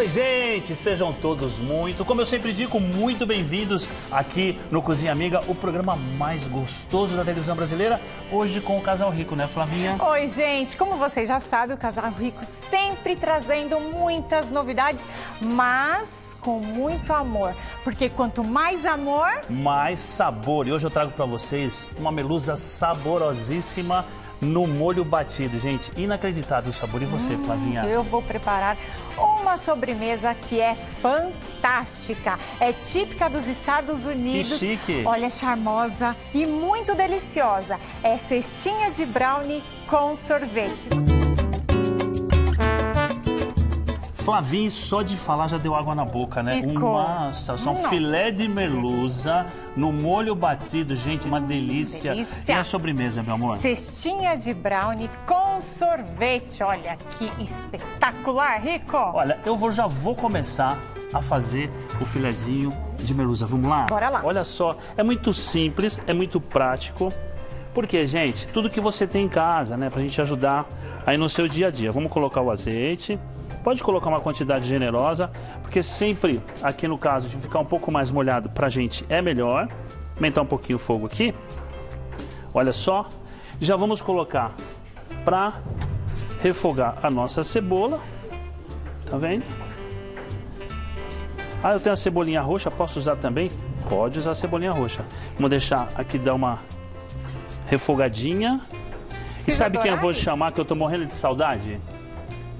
Oi, gente, sejam todos muito, como eu sempre digo, muito bem-vindos aqui no Cozinha Amiga, o programa mais gostoso da televisão brasileira. Hoje com o Casal Rico, né, Flavinha? Oi, gente, como vocês já sabem, o Casal Rico sempre trazendo muitas novidades, mas com muito amor, porque quanto mais amor, mais sabor. E hoje eu trago para vocês uma melusa saborosíssima no molho batido, gente. Inacreditável o sabor. E você, hum, Flavinha? Eu vou preparar uma sobremesa que é fantástica. É típica dos Estados Unidos. Que chique. Olha, charmosa e muito deliciosa. É cestinha de brownie com sorvete. Flavinho, só de falar já deu água na boca, né? Uma só um filé de merluza no molho batido, gente, uma delícia. delícia. E a sobremesa, meu amor? Cestinha de brownie com sorvete. Olha que espetacular, Rico. Olha, eu vou, já vou começar a fazer o filezinho de merluza. Vamos lá? Bora lá. Olha só, é muito simples, é muito prático. Porque, gente, tudo que você tem em casa, né, pra gente ajudar aí no seu dia a dia. Vamos colocar o azeite. Pode colocar uma quantidade generosa, porque sempre, aqui no caso de ficar um pouco mais molhado pra gente é melhor. Aumentar um pouquinho o fogo aqui. Olha só. Já vamos colocar pra refogar a nossa cebola. Tá vendo? Ah, eu tenho a cebolinha roxa, posso usar também? Pode usar a cebolinha roxa. Vamos deixar aqui dar uma refogadinha. e sabe quem eu vou chamar que eu tô morrendo de saudade?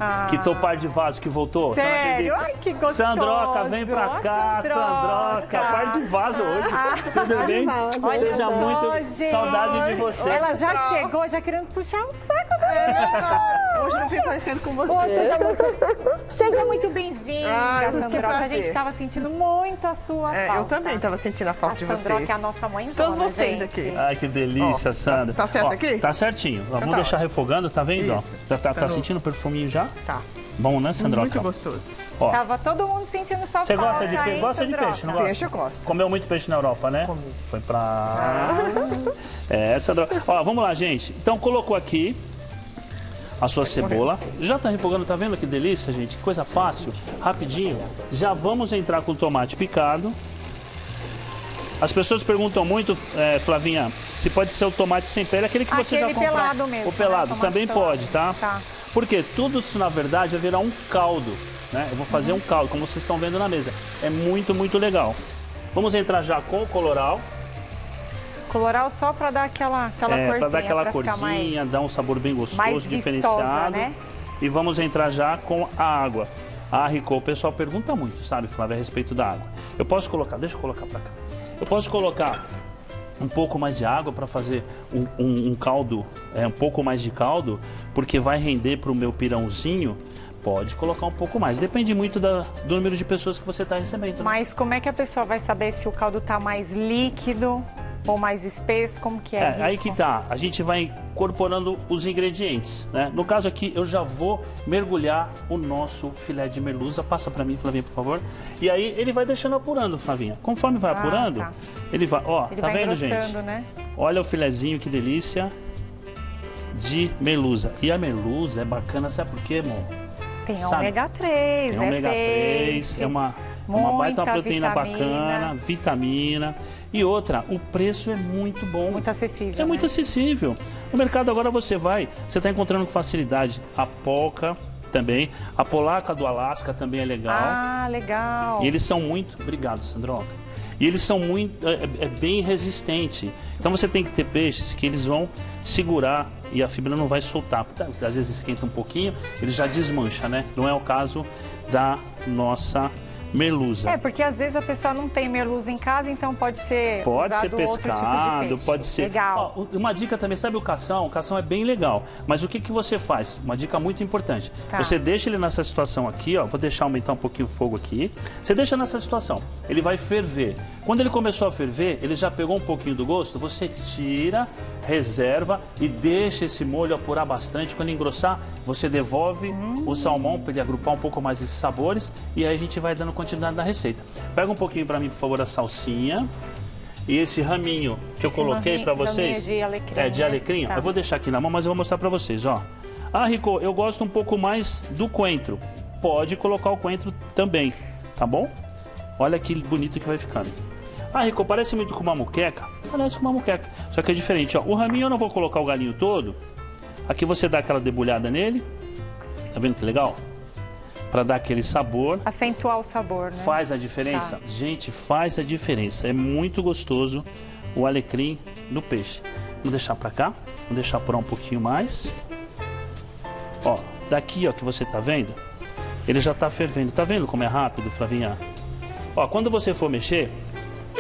Ah. Que par de vaso que voltou. Sério? Ai, que gostoso. Sandroca, vem pra cá, Sandroca. Par de vaso hoje. Ah. Tudo bem? Olha Seja muito gente. saudade de você. Ela já chegou, já querendo puxar um saco é. Hoje não vim parecendo com você. Oh, seja muito, seja muito bem-vinda, Sandroca. A gente estava sentindo muito a sua é, falta. Eu também estava sentindo a falta a de vocês. Sandroca é a nossa mãe Todos vocês gente. aqui. Ai, que delícia, oh, Sandra. Tá, tá certo aqui? Tá certinho. Então Vamos tá deixar ótimo. refogando, tá vendo? Isso. Tá, tá, tá, sentindo o perfuminho já? Tá. Bom, né, Sandroca? Muito gostoso. Ó. Tava todo mundo sentindo só Você gosta de peixe? Gosta de peixe, não gosta? Peixe eu gosto. Comeu muito peixe na Europa, né? Comi. Foi pra... Ah. É, Sandroca. Ó, vamos lá, gente. Então, colocou aqui a sua cebola. Já tá refogando, tá vendo que delícia, gente? Que coisa fácil, rapidinho. Já vamos entrar com o tomate picado. As pessoas perguntam muito, é, Flavinha, se pode ser o tomate sem pele, aquele que você aquele já comprou. pelado mesmo. O pelado, né? também pode, tá? Tá. Porque tudo isso, na verdade, vai virar um caldo. Né? Eu vou fazer uhum. um caldo, como vocês estão vendo na mesa. É muito, muito legal. Vamos entrar já com o coloral. Coloral só para dar aquela, aquela é, corzinha. Para dar aquela corzinha, mais, dar um sabor bem gostoso, diferenciado. né? E vamos entrar já com a água. Ah, Rico, o pessoal pergunta muito, sabe, Flávia, a respeito da água. Eu posso colocar, deixa eu colocar para cá. Eu posso colocar um pouco mais de água para fazer um, um, um, caldo, é, um pouco mais de caldo, porque vai render para o meu pirãozinho. Pode colocar um pouco mais. Depende muito da, do número de pessoas que você está recebendo. Né? Mas como é que a pessoa vai saber se o caldo está mais líquido ou mais espesso? Como que é? é aí que tá. A gente vai incorporando os ingredientes. Né? No caso aqui, eu já vou mergulhar o nosso filé de merluza. Passa para mim, Flavinha, por favor. E aí ele vai deixando apurando, Flavinha. Conforme vai ah, apurando, tá. ele vai. Ó, ele tá vai vendo, gente? Né? Olha o filezinho, que delícia de merluza. E a merluza é bacana, sabe por quê, amor? Tem ômega 3, Tem ômega 3, é uma uma baita uma proteína vitamina. bacana, vitamina. E outra, o preço é muito bom. Muito acessível. É né? muito acessível. No mercado agora você vai, você está encontrando com facilidade a polca também. A polaca do Alasca também é legal. Ah, legal. E eles são muito. Obrigado, Sandroca. E eles são muito. É, é, é bem resistente. Então você tem que ter peixes que eles vão segurar e a fibra não vai soltar. Às vezes esquenta um pouquinho, ele já desmancha, né? Não é o caso da nossa merluza. É, porque às vezes a pessoa não tem merluza em casa, então pode ser Pode ser pescado, tipo pode ser... Legal. Ó, uma dica também, sabe o cação? O cação é bem legal, mas o que, que você faz? Uma dica muito importante. Tá. Você deixa ele nessa situação aqui, ó, vou deixar aumentar um pouquinho o fogo aqui. Você deixa nessa situação, ele vai ferver. Quando ele começou a ferver, ele já pegou um pouquinho do gosto, você tira, reserva e deixa esse molho apurar bastante. Quando engrossar, você devolve hum. o salmão para ele agrupar um pouco mais esses sabores e aí a gente vai dando continuidade na receita. Pega um pouquinho para mim, por favor, a salsinha. E esse raminho que eu coloquei para vocês. De alecrim, é, de né? alecrim. Tá. Eu vou deixar aqui na mão, mas eu vou mostrar para vocês, ó. Ah, Rico, eu gosto um pouco mais do coentro. pode colocar o coentro também, tá bom? Olha que bonito que vai ficando. Ah, Rico, parece muito com uma muqueca. Parece com uma muqueca. Só que é diferente, ó. O raminho eu não vou colocar o galinho todo. Aqui você dá aquela debulhada nele. Tá vendo que legal? Para dar aquele sabor. Acentuar o sabor, né? Faz a diferença? Tá. Gente, faz a diferença. É muito gostoso o alecrim no peixe. Vou deixar para cá. Vou deixar por um pouquinho mais. Ó, daqui, ó, que você tá vendo, ele já tá fervendo. Tá vendo como é rápido, Flavinha? Ó, quando você for mexer,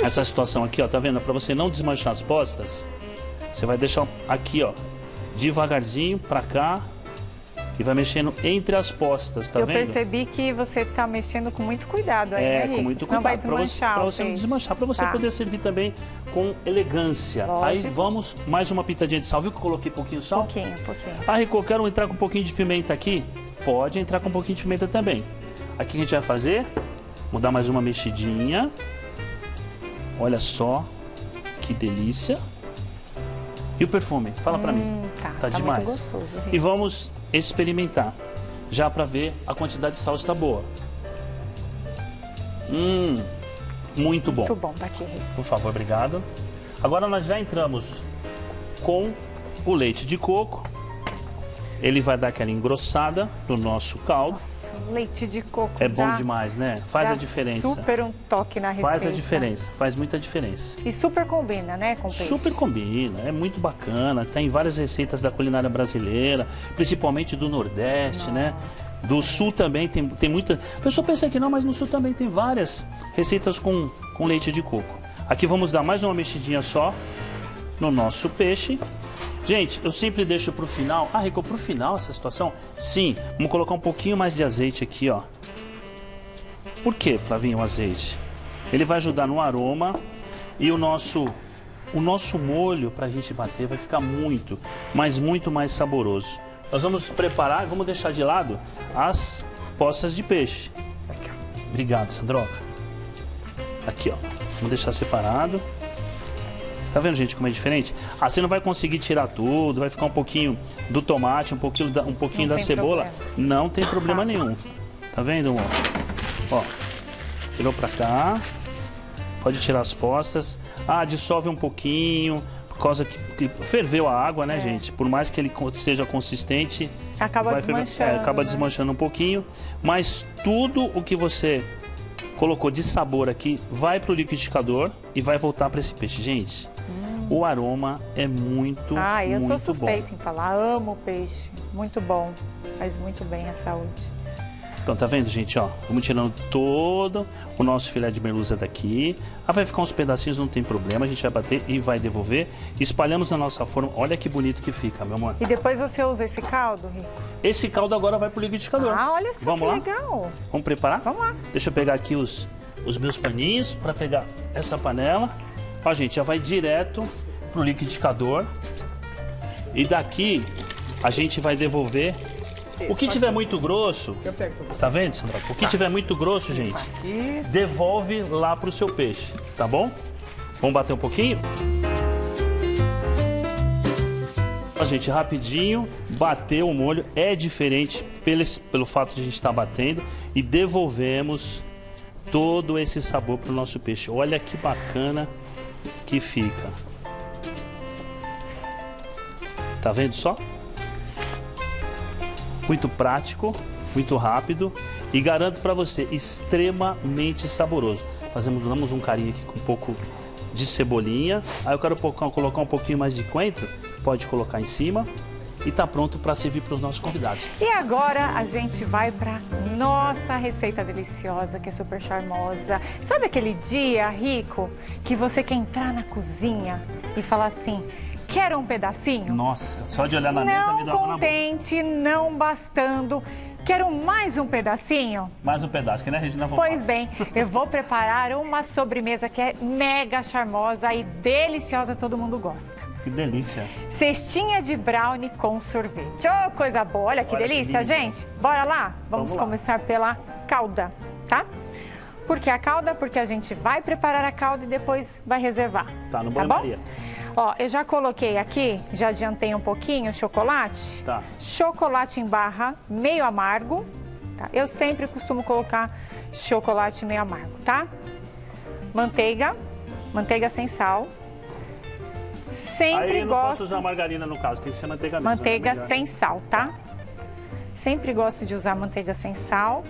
essa situação aqui, ó, tá vendo? Para você não desmanchar as postas, você vai deixar aqui, ó, devagarzinho para cá e vai mexendo entre as postas, tá Eu vendo? Eu percebi que você tá mexendo com muito cuidado aí, É, né, com muito cuidado. Não vai desmanchar Para você, você não desmanchar, para você tá. poder servir também com elegância. Lógico. Aí vamos, mais uma pitadinha de sal. Viu que eu coloquei pouquinho sal? Pouquinho, pouquinho. Ah, Rico, quero entrar com um pouquinho de pimenta aqui? Pode entrar com um pouquinho de pimenta também. Aqui a gente vai fazer Vou dar mais uma mexidinha. Olha só que delícia. E o perfume? Fala hum, pra mim. Hum, tá, tá, tá demais. Gostoso, e vamos experimentar. Já para ver a quantidade de sal está boa. Hum, muito bom. Muito bom, tá aqui. Por favor, obrigado. Agora nós já entramos com o leite de coco. Ele vai dar aquela engrossada no nosso caldo. Nossa leite de coco. É bom demais, né? Faz a diferença. Super um toque na receita. Faz a diferença, faz muita diferença. E super combina, né, com peixe? Super combina, é muito bacana. Tem várias receitas da culinária brasileira, principalmente do Nordeste, né? Nossa. né? Do Sul também tem, tem muita. A pessoa pensa que não, mas no Sul também tem várias receitas com, com leite de coco. Aqui vamos dar mais uma mexidinha só no nosso peixe. Gente, eu sempre deixo para o final. Ah, Rico, para o final essa situação? Sim, vamos colocar um pouquinho mais de azeite aqui, ó. Por que, Flavinho, o azeite? Ele vai ajudar no aroma e o nosso o nosso molho para a gente bater vai ficar muito, mas muito mais saboroso. Nós vamos preparar, vamos deixar de lado as poças de peixe. Obrigado, Sandroca. Aqui, ó. Vamos deixar separado. Tá vendo, gente, como é diferente? Ah, você não vai conseguir tirar tudo, vai ficar um pouquinho do tomate, um pouquinho da, um pouquinho da cebola. Problema. Não tem problema nenhum. Tá vendo, amor? Ó, tirou pra cá. Pode tirar as postas. Ah, dissolve um pouquinho, por causa que, que ferveu a água, né, é. gente? Por mais que ele seja consistente, acaba desmanchando, é, acaba né? desmanchando um pouquinho. Mas tudo o que você colocou de sabor aqui vai pro liquidificador e vai voltar para esse peixe. Gente, o aroma é muito, Ah, eu muito sou suspeita bom. em falar. Amo peixe. Muito bom. Faz muito bem à saúde. Então, tá vendo, gente? Ó, vamos tirando todo o nosso filé de merluza daqui. Ah, vai ficar uns pedacinhos, não tem problema. A gente vai bater e vai devolver. Espalhamos na nossa forma. Olha que bonito que fica, meu amor. E depois você usa esse caldo, Rico? Esse caldo agora vai pro liquidificador. Ah, olha só vamos que lá? legal. Vamos preparar? Vamos lá. Deixa eu pegar aqui os, os meus paninhos para pegar essa panela. Ó, gente, já vai direto pro liquidificador. E daqui a gente vai devolver. O que tiver muito grosso, tá vendo, Sandra? O que tiver muito grosso, gente, devolve lá pro seu peixe, tá bom? Vamos bater um pouquinho? A gente rapidinho bateu o molho, é diferente pelo, pelo fato de a gente estar tá batendo e devolvemos todo esse sabor pro nosso peixe. Olha que bacana que fica. Tá vendo só? Muito prático, muito rápido e garanto para você, extremamente saboroso. Fazemos damos um carinho aqui com um pouco de cebolinha. Aí eu quero colocar um pouquinho mais de coentro, pode colocar em cima e tá pronto para servir para os nossos convidados. E agora a gente vai para nossa receita deliciosa, que é super charmosa. Sabe aquele dia, Rico, que você quer entrar na cozinha e falar assim: Quer um pedacinho? Nossa, só de olhar na não mesa me dá uma contente, não bastando. Quero mais um pedacinho? Mais um pedaço, que né, Regina? Vamos pois bem, eu vou preparar uma sobremesa que é mega charmosa e deliciosa, todo mundo gosta. Que delícia. Cestinha de brownie com sorvete. Oh, coisa boa. Olha que Olha delícia, que gente. Bora lá? Vamos, Vamos lá. começar pela calda, tá? Por que a calda? Porque a gente vai preparar a calda e depois vai reservar. Tá, no tá banho bom? Ó, eu já coloquei aqui, já adiantei um pouquinho, chocolate. Tá. Chocolate em barra meio amargo, tá? Eu sempre costumo colocar chocolate meio amargo, tá? Manteiga, manteiga sem sal. Sempre Aí eu não gosto posso usar margarina no caso, tem que ser manteiga mesmo. manteiga né? Melhor. sem sal, tá? Sempre gosto de usar manteiga sem sal.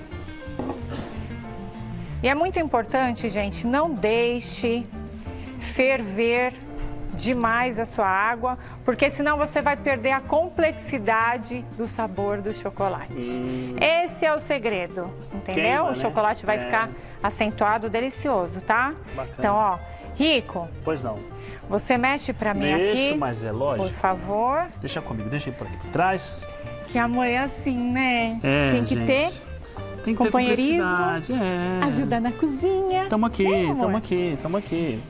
E é muito importante, gente, não deixe ferver demais a sua água, porque senão você vai perder a complexidade do sabor do chocolate. Esse é o segredo, entendeu? Queima, o né? chocolate vai É. ficar acentuado, delicioso, tá? Bacana. Então, ó, Rico, Pois não. você mexe pra mim Deixa, aqui, mas é por lógico. favor. Deixa comigo, deixa aí por aqui por trás. Que amor é assim, né? É, Tem que gente. ter Tem que companheirismo, é. ajuda na cozinha. Tamo aqui, amor? tamo aqui, tamo aqui.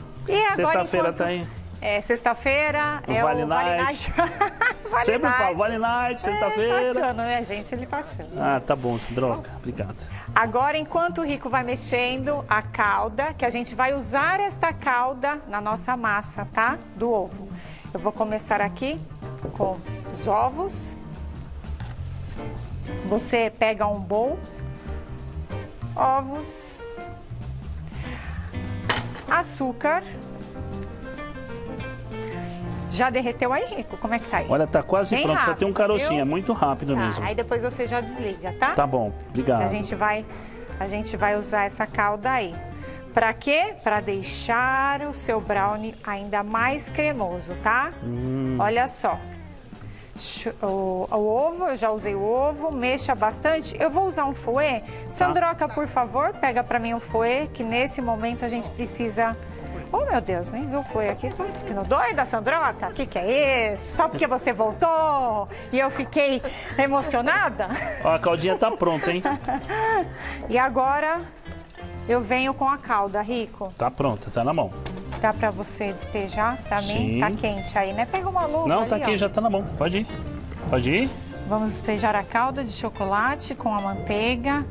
Sexta-feira enquanto- tá aí. É, sexta-feira é Vale o Vale Night. Vale Sempre Night. falo, Vale Night, É, tá sexta-feira. achando, né, gente? Ele tá achando. Ah, tá bom, droga. Obrigado. Agora, enquanto o Rico vai mexendo a calda, que a gente vai usar esta calda na nossa massa, tá? Do ovo. Eu vou começar aqui com os ovos. Você pega um bowl, ovos, açúcar. Já derreteu aí, Rico? Como é que tá aí? Olha, tá quase Bem pronto, só rápido, tem um carocinho, viu? é muito rápido Tá, mesmo. aí depois você já desliga, tá? Tá bom, obrigado. A gente vai, a gente vai usar essa calda aí. Pra quê? Pra deixar o seu brownie ainda mais cremoso, tá? Hum. Olha só. O, o ovo, eu já usei o ovo, mexa bastante. Eu vou usar um fouet. Sandroca, por favor, pega pra mim o fouet, que nesse momento a gente precisa... Oh, meu Deus, nem viu fouet aqui. Tô ficando doida, Sandroca. O que, que é isso? Só porque você voltou e eu fiquei emocionada? Ó, a caldinha tá pronta, hein? E agora eu venho com a calda, Rico. Tá pronta, tá na mão. Dá pra você despejar pra mim? Sim. Tá quente aí, né? Pega uma luva Não, tá ali, aqui, ó. já tá na mão. Pode ir. Pode ir. Vamos despejar a calda de chocolate com a manteiga.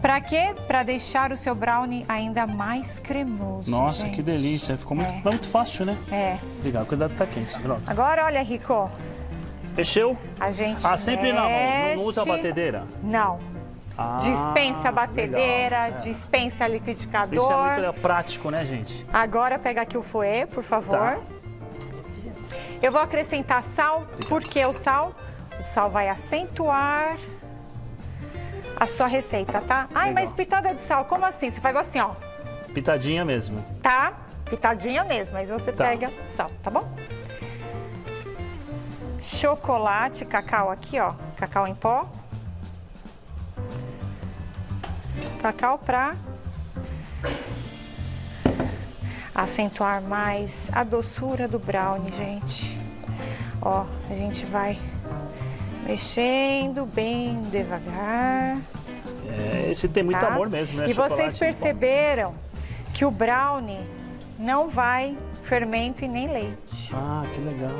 Pra quê? Pra deixar o seu brownie ainda mais cremoso. Nossa, gente. que delícia. Ficou muito, É. muito fácil, né? É. Obrigado. Cuidado, tá quente, droga. Agora, olha, Rico, Mexeu? a gente Ah, sempre na mão. Não, usa a mexe. batedeira? Não. Ah, Dispensa a batedeira, legal. É. dispensa liquidificador. Isso é muito prático, né, gente? Agora pega aqui o fouet, por favor. Tá. Eu vou acrescentar sal, porque o sal, o sal vai acentuar a sua receita, tá? Ai, Legal. mas pitada de sal, como assim? Você faz assim, ó, Pitadinha mesmo. tá? Pitadinha mesmo, mas você Tá. pega sal, tá bom? Chocolate, cacau aqui, ó, cacau em pó. Cacau pra acentuar mais a doçura do brownie, gente. Ó, a gente vai mexendo bem devagar. É, esse tem muito tá? amor mesmo, né? E Chocolate vocês perceberam que o brownie não vai fermento e nem leite. Ah, que legal.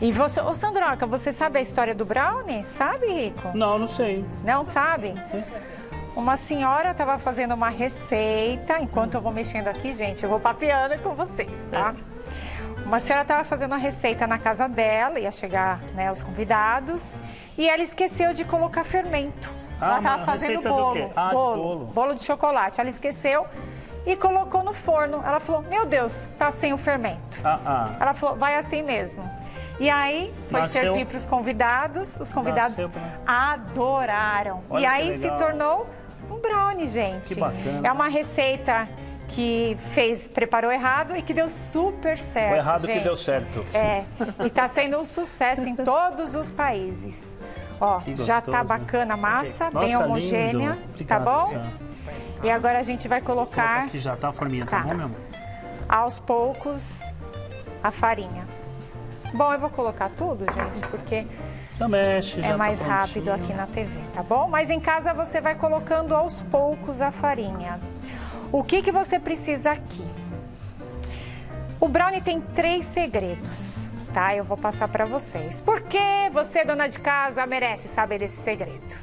E você, ô Sandroca, você sabe a história do brownie? Sabe, Rico? Não, não sei. Não sabe? Uma senhora estava fazendo uma receita, enquanto eu vou mexendo aqui, gente, eu vou papeando com vocês, tá? Uma senhora estava fazendo uma receita na casa dela, ia chegar né, os convidados, e ela esqueceu de colocar fermento. Ah, ela estava fazendo do bolo? Ah, de bolo, bolo. bolo de chocolate. Ela esqueceu e colocou no forno. Ela falou: Meu Deus, tá sem o fermento. Ah, ah. Ela falou, vai assim mesmo. E aí foi Nasceu- servir para os convidados, os convidados Nasceu adoraram. Olha e aí se tornou um brownie, gente. Que bacana. É uma receita que fez, preparou errado e que deu super certo. O errado que gente. deu certo. É, e tá sendo um sucesso em todos os países. Ó, Que já tá bacana a massa, bem Nossa, homogênea, lindo. tá Obrigado, bom? Sam. E agora a gente vai Coloca colocar aqui já tá a forminha, tá, Tá. bom, meu amor? aos poucos a farinha. Bom, eu vou colocar tudo, gente, porque Já mexe, já é tá mais rápido prontinho. aqui na TV, tá bom? Mas em casa você vai colocando aos poucos a farinha. O que, que você precisa aqui? O brownie tem três segredos, tá? Eu vou passar para vocês. Porque você, dona de casa, merece saber desse segredo.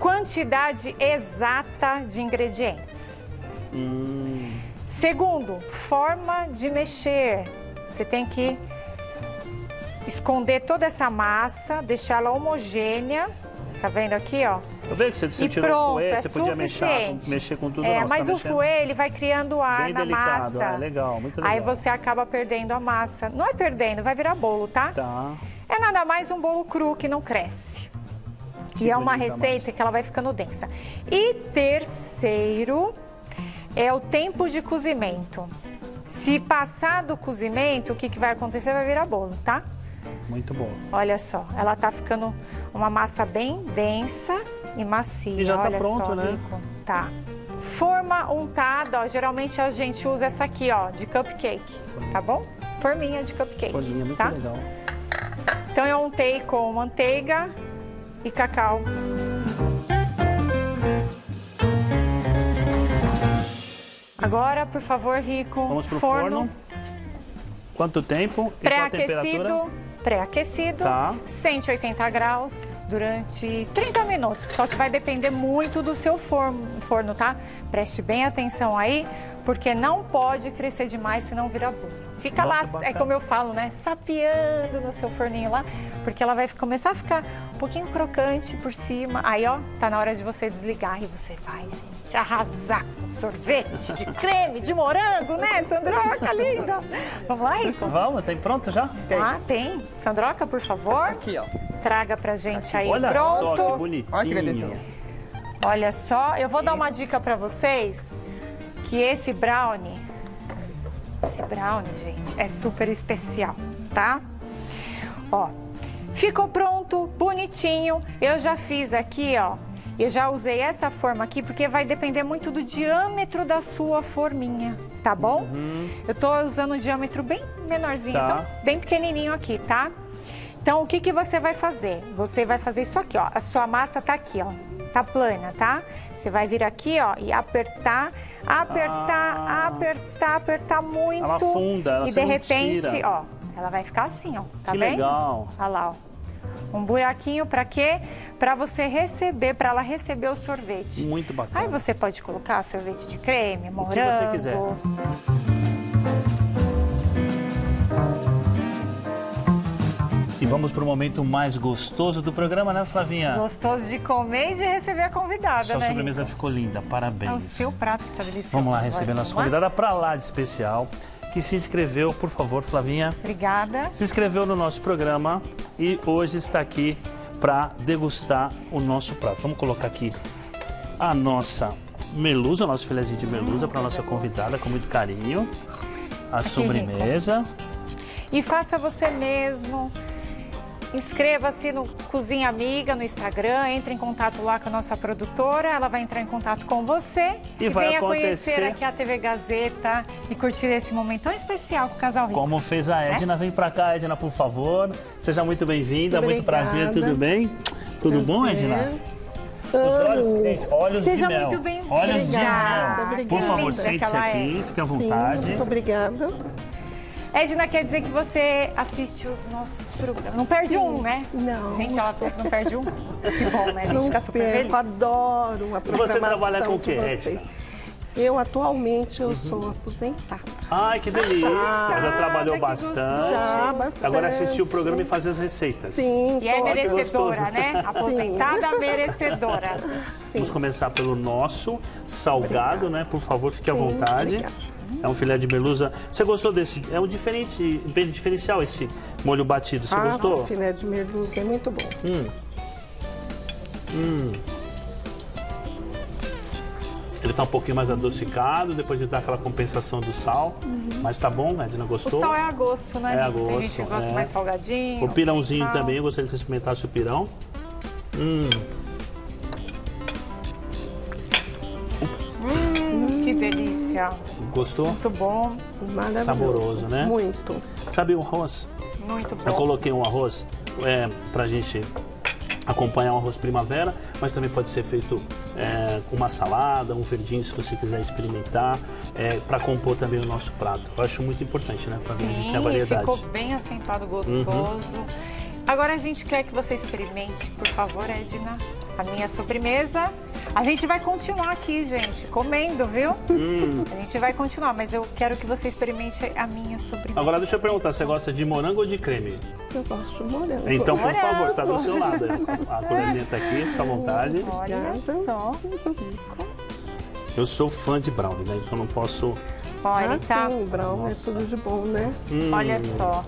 Quantidade exata de ingredientes. Hum, Segundo, forma de mexer. Você tem que esconder toda essa massa, deixar ela homogênea Tá vendo aqui, ó? Eu vejo que você, você E tirou pronto, o fouet, é você podia mexer, mexer com tudo. É, não, você mas tá o fouet, ele vai criando ar Bem na delicado, massa. ah, legal, muito legal. Aí você acaba perdendo a massa. Não é perdendo, vai virar bolo, tá? Tá. É nada mais um bolo cru que não cresce. Que e é uma receita que ela vai ficando densa. E terceiro é o tempo de cozimento. Se passar do cozimento, o que, que vai acontecer? Vai virar bolo, tá? Muito bom. Olha só, ela tá ficando uma massa bem densa e macia. E já tá Olha pronto, só, né? Rico. Tá. Forma untada, ó, geralmente a gente usa essa aqui, ó, de cupcake, tá bom? Forminha de cupcake, Folhinha, muito tá? legal. Então eu untei com manteiga e cacau. Agora, por favor, Rico, Vamos pro forno. Quanto tempo? Qual a temperatura? Pré-aquecido, pré-aquecido, Tá. 180 graus durante 30 minutos. Só que vai depender muito do seu forno, forno, tá? Preste bem atenção aí, porque não pode crescer demais, senão vira bolo. Fica Muito lá, é bacana. como eu falo, né? Sapeando no seu forninho lá, porque ela vai começar a ficar um pouquinho crocante por cima. Aí, ó, tá na hora de você desligar e você vai, gente, arrasar com sorvete de creme, de morango, né, Sandroca, linda? Vamos lá, Rico? Vamos, tem pronto já? Ah, tem. Sandroca, por favor, Aqui, ó. traga pra gente aí. Olha Pronto. só que bonitinho. Olha que belezinha. Olha só, eu vou dar uma dica pra vocês que esse brownie, esse brownie, gente, é super especial, tá? Ó, ficou pronto, bonitinho. Eu já fiz aqui, ó. Eu já usei essa forma aqui porque vai depender muito do diâmetro da sua forminha, tá bom? Eu tô usando um diâmetro bem menorzinho, Tá. então, bem pequenininho aqui, tá? Então, o que, que você vai fazer? Você vai fazer isso aqui, ó. A sua massa tá aqui, ó. Tá plana, tá? Você vai vir aqui, ó, e apertar, apertar, Ah. apertar, apertar muito. Ela afunda, ela E de repente, tira. ó, ela vai ficar assim, ó. Tá que bem? legal. Olha lá, ó. Um buraquinho pra quê? Pra você receber, pra ela receber o sorvete. Muito bacana. Aí você pode colocar sorvete de creme, morango. que você quiser. E vamos pro momento mais gostoso do programa, né, Flavinha? Gostoso de comer e de receber a convidada, Sua né? sobremesa Rico? ficou linda, parabéns. É o seu prato está delicioso. Vamos lá receber nossa convidada pra lá de especial, que se inscreveu, por favor, Flavinha. Obrigada. Se inscreveu no nosso programa e hoje está aqui para degustar o nosso prato. Vamos colocar aqui a nossa melusa, o nosso filezinho de melusa para nossa convidada com muito carinho. A sobremesa. E faça você mesmo. Inscreva-se no Cozinha Amiga no Instagram, entre em contato lá com a nossa produtora, ela vai entrar em contato com você E vai venha acontecer- conhecer aqui a TV Gazeta e curtir esse momento tão especial com o Casal Rico. Como fez a Edna, vem para cá, Edna, por favor. Seja muito bem-vinda, muito prazer, tudo bem? Tudo bom, Prazer. Edna? Os olhos, gente, olhos Seja de mel. muito bem-vinda. Olhos de mel. obrigada. Por favor, sente-se é. aqui, fique à Sim, vontade. muito obrigada. Edna quer dizer que você assiste os nossos programas. Não perde um, né? Não. Gente, ela falou que não perde um. Que bom, né? A gente Não fica super feliz. perco, adoro a programação trabalha com o quê. Edna? Eu atualmente eu sou aposentada. Ai, que delícia. Já trabalhou bastante. Já, bastante. Agora assistiu o programa e fazer as receitas. Sim, E é merecedora, né? Aposentada merecedora. Vamos começar pelo nosso salgado, né? Por favor, fique à Sim, vontade. obrigada. É um filé de melusa. Você gostou desse? É um diferente, bem diferencial esse molho batido. Você ah, gostou? o filé de merluza é muito bom. Hum. Hum. Ele tá um pouquinho mais adocicado, depois de dar aquela compensação do sal. Mas tá bom, Edna, O gostou? sal é a gosto, né? É a Tem gente que gosto, gosta é. mais salgadinho. O pirãozinho também, eu gostaria que você experimentasse o pirão. Hum, Gostou? Muito bom, Maravilhoso. Saboroso, né? Muito. Sabe o arroz? muito bom. Eu coloquei um arroz é, pra gente acompanhar um arroz primavera, mas também pode ser feito é, com uma salada, um verdinho se você quiser experimentar, é, para compor também o nosso prato. Eu acho muito importante, né, Flavinha? a gente tem a Sim, variedade. ficou bem acentuado, gostoso. Agora a gente quer que você experimente, por favor, Edna, a minha sobremesa. A gente vai continuar aqui, gente, comendo, viu? Hum. A gente vai continuar, mas eu quero que você experimente a minha sobremesa. Agora deixa eu perguntar, você gosta de morango ou de creme? Eu gosto de morango. Então, por Morango. favor, tá do seu lado. A colherzinha tá aqui, fica à vontade. Olha só. Muito rico. Eu sou fã de brownie, né? Então não posso... Olha, ah, tá. sim, brown Nossa. é tudo de bom, né? Hum. Olha só.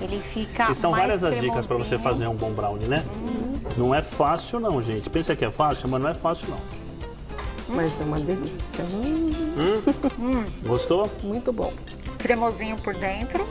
Ele fica E são mais várias as dicas para você fazer um bom brownie, né? Não é fácil não, gente. Pensa que é fácil, mas não é fácil não. Mas é uma delícia. Hum, Gostou? muito bom. cremosinho por dentro.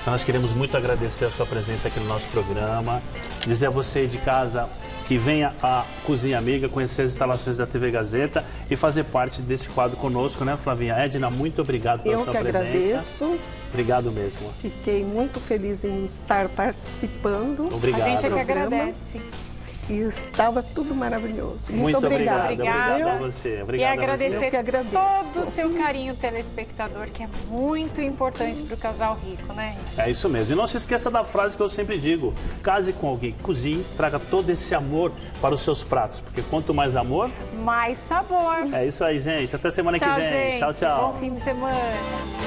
Então, Nós queremos muito agradecer a sua presença aqui no nosso programa. Dizer a você de casa que venha à Cozinha Amiga conhecer as instalações da TV Gazeta e fazer parte desse quadro conosco, né, Flavinha? Edna, muito obrigado pela Eu sua que presença. agradeço. Obrigado mesmo. Fiquei muito feliz em estar participando. Obrigado. A gente é que agradece. E estava tudo maravilhoso. Muito, Muito obrigado. obrigada. Obrigado a você. E Obrigado a você. agradecer agradeço. todo o seu carinho telespectador, que é muito importante para o casal rico, né? É isso mesmo. E não se esqueça da frase que eu sempre digo: case com alguém, cozinhe, traga todo esse amor para os seus pratos, porque quanto mais amor, Mais sabor. é isso aí, gente. Até semana tchau, que vem. gente. Tchau, tchau. Bom fim de semana.